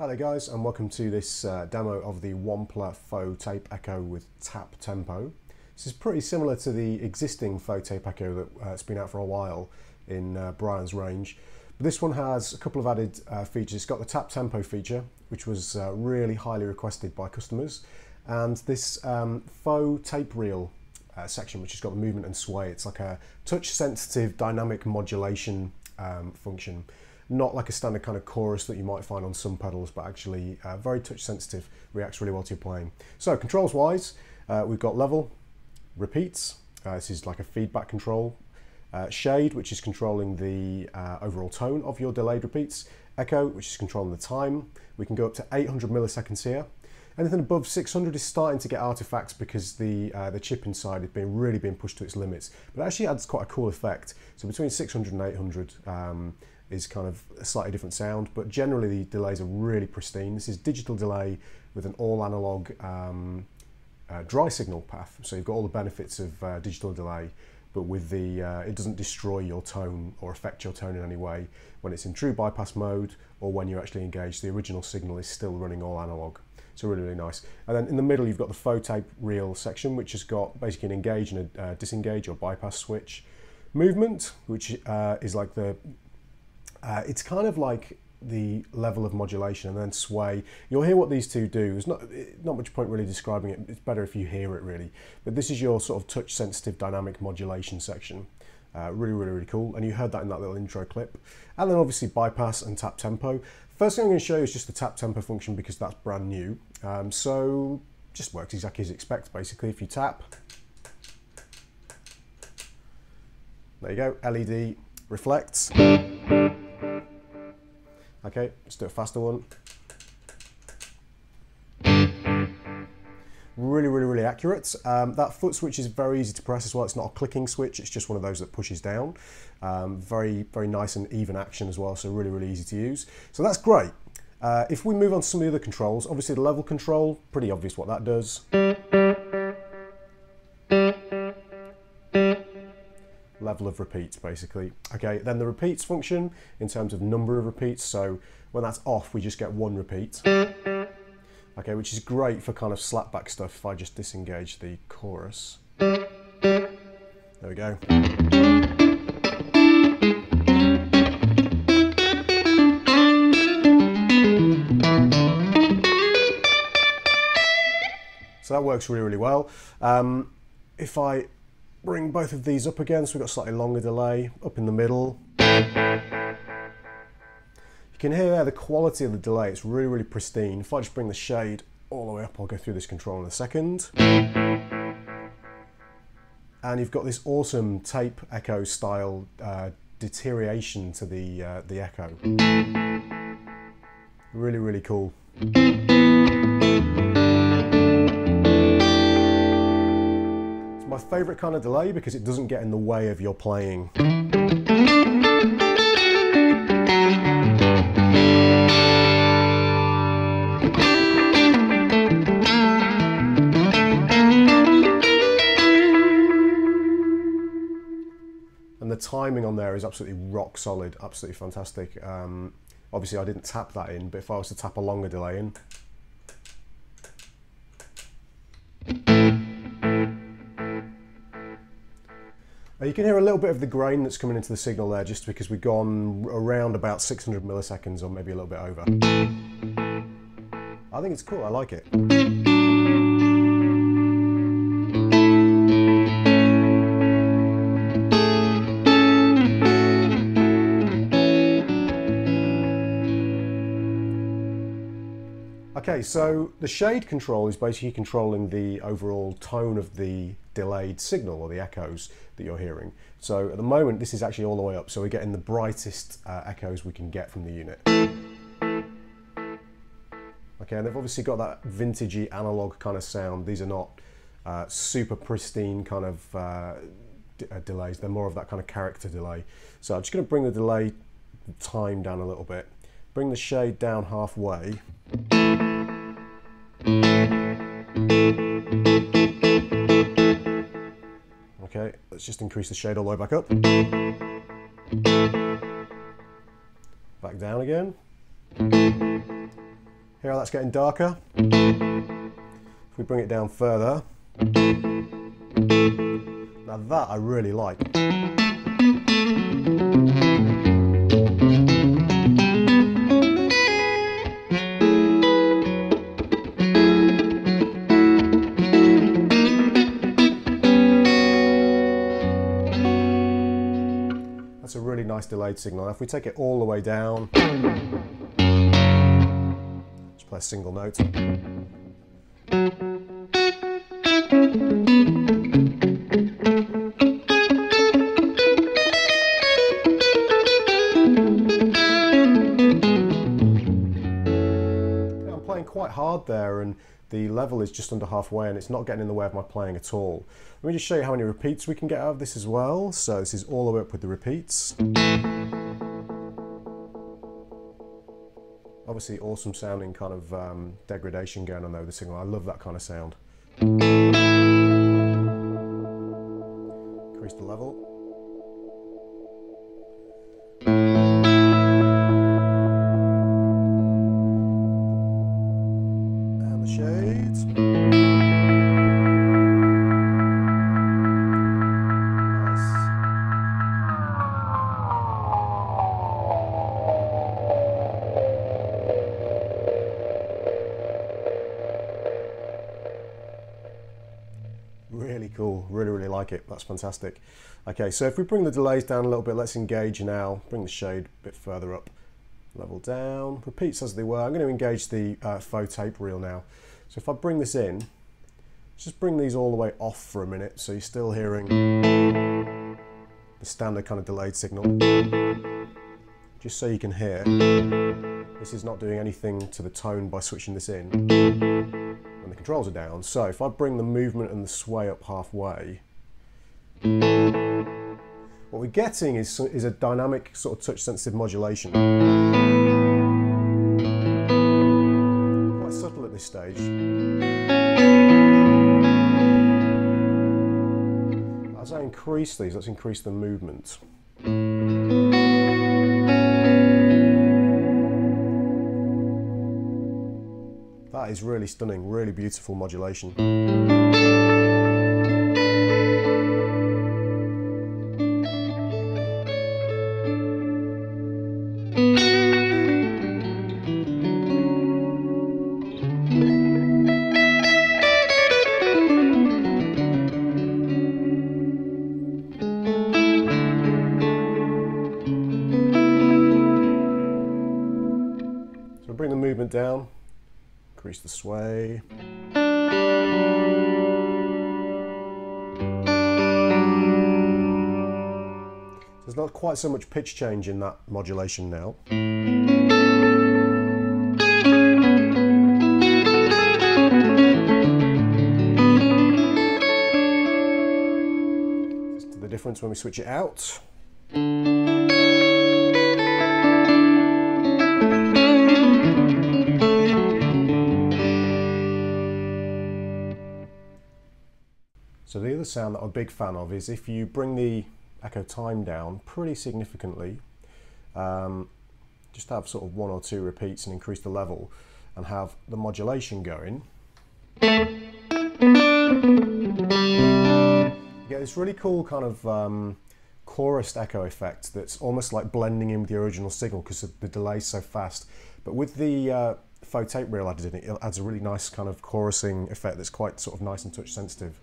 Hello guys and welcome to this uh, demo of the Wampler Faux Tape Echo with Tap Tempo. This is pretty similar to the existing Faux Tape Echo that's uh, been out for a while in uh, Brian's range. But this one has a couple of added uh, features. It's got the Tap Tempo feature which was uh, really highly requested by customers and this um, faux tape reel uh, section which has got the movement and sway. It's like a touch sensitive dynamic modulation um, function not like a standard kind of chorus that you might find on some pedals, but actually uh, very touch sensitive, reacts really well to your playing. So controls wise, uh, we've got level, repeats, uh, this is like a feedback control, uh, shade, which is controlling the uh, overall tone of your delayed repeats, echo, which is controlling the time. We can go up to 800 milliseconds here. Anything above 600 is starting to get artifacts because the uh, the chip inside is being really being pushed to its limits. But it actually adds quite a cool effect. So between 600 and 800, um, is kind of a slightly different sound, but generally the delays are really pristine. This is digital delay with an all analog um, uh, dry signal path. So you've got all the benefits of uh, digital delay, but with the, uh, it doesn't destroy your tone or affect your tone in any way. When it's in true bypass mode or when you're actually engaged, the original signal is still running all analog. So really, really nice. And then in the middle, you've got the faux tape reel section, which has got basically an engage and a uh, disengage or bypass switch. Movement, which uh, is like the uh, it's kind of like the level of modulation and then sway. You'll hear what these two do. There's not, not much point really describing it. It's better if you hear it really. But this is your sort of touch sensitive dynamic modulation section. Uh, really, really, really cool. And you heard that in that little intro clip. And then obviously bypass and tap tempo. First thing I'm going to show you is just the tap tempo function because that's brand new. Um, so just works exactly as expected basically. If you tap, there you go, LED reflects. Okay, let's do a faster one. Really, really, really accurate. Um, that foot switch is very easy to press as well. It's not a clicking switch, it's just one of those that pushes down. Um, very, very nice and even action as well, so really, really easy to use. So that's great. Uh, if we move on to some of the other controls, obviously the level control, pretty obvious what that does. Level of repeats basically. Okay, then the repeats function in terms of number of repeats. So when that's off, we just get one repeat. Okay, which is great for kind of slapback stuff if I just disengage the chorus. There we go. So that works really, really well. Um, if I bring both of these up again so we've got slightly longer delay up in the middle. You can hear there the quality of the delay, it's really, really pristine. If I just bring the shade all the way up, I'll go through this control in a second. And you've got this awesome tape echo style uh, deterioration to the, uh, the echo. Really, really cool. My favourite kind of delay because it doesn't get in the way of your playing. And the timing on there is absolutely rock solid, absolutely fantastic. Um, obviously I didn't tap that in, but if I was to tap a longer delay in, Uh, you can hear a little bit of the grain that's coming into the signal there just because we've gone around about 600 milliseconds or maybe a little bit over. I think it's cool, I like it. Okay, so the shade control is basically controlling the overall tone of the delayed signal or the echoes that you're hearing. So at the moment, this is actually all the way up, so we're getting the brightest uh, echoes we can get from the unit. Okay, and they've obviously got that vintagey analog kind of sound. These are not uh, super pristine kind of uh, uh delays. They're more of that kind of character delay. So I'm just going to bring the delay time down a little bit. Bring the shade down halfway. Okay, let's just increase the shade all the way back up. Back down again. Here that's getting darker. If we bring it down further, now that I really like. Nice delayed signal. Now if we take it all the way down, just play a single note. I'm playing quite hard there and the level is just under halfway and it's not getting in the way of my playing at all. Let me just show you how many repeats we can get out of this as well. So this is all the way up with the repeats. Obviously awesome sounding kind of um, degradation going on there with the signal. I love that kind of sound. Increase the level. Cool, really, really like it. That's fantastic. Okay, so if we bring the delays down a little bit, let's engage now. Bring the shade a bit further up. Level down, repeats as they were. I'm going to engage the uh, faux tape reel now. So if I bring this in, just bring these all the way off for a minute so you're still hearing the standard kind of delayed signal. Just so you can hear, this is not doing anything to the tone by switching this in the controls are down. So if I bring the movement and the sway up halfway, what we're getting is, is a dynamic sort of touch sensitive modulation. Quite subtle at this stage. As I increase these, let's increase the movement. That is really stunning, really beautiful modulation. Increase the sway. There's not quite so much pitch change in that modulation now. The difference when we switch it out. Sound that I'm a big fan of is if you bring the echo time down pretty significantly, um, just have sort of one or two repeats and increase the level and have the modulation going. You get this really cool kind of um, chorused echo effect that's almost like blending in with the original signal because the delay's so fast. But with the uh, faux tape reel added in it, it adds a really nice kind of chorusing effect that's quite sort of nice and touch sensitive.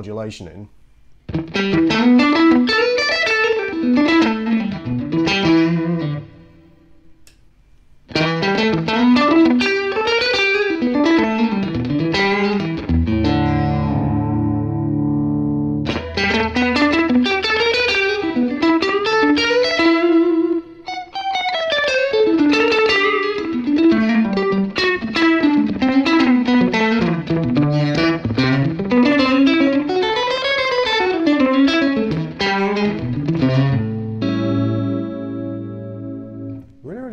Modulation in.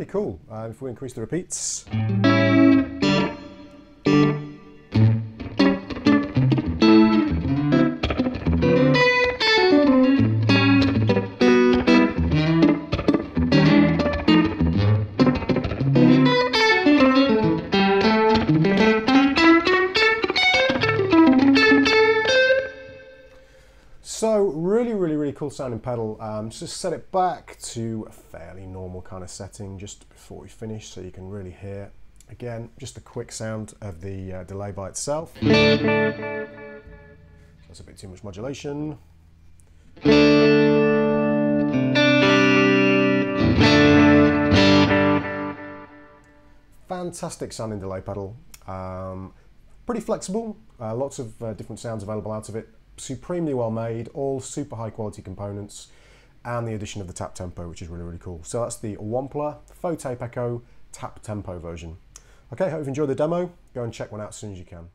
Cool. Uh, if we increase the repeats. Cool sounding pedal. Um, just set it back to a fairly normal kind of setting just before we finish so you can really hear. Again, just a quick sound of the uh, delay by itself. That's a bit too much modulation. Fantastic sounding delay pedal. Um, pretty flexible, uh, lots of uh, different sounds available out of it supremely well made, all super high quality components, and the addition of the tap tempo, which is really, really cool. So that's the Wampler Faux Tape Echo tap tempo version. Okay, hope you've enjoyed the demo. Go and check one out as soon as you can.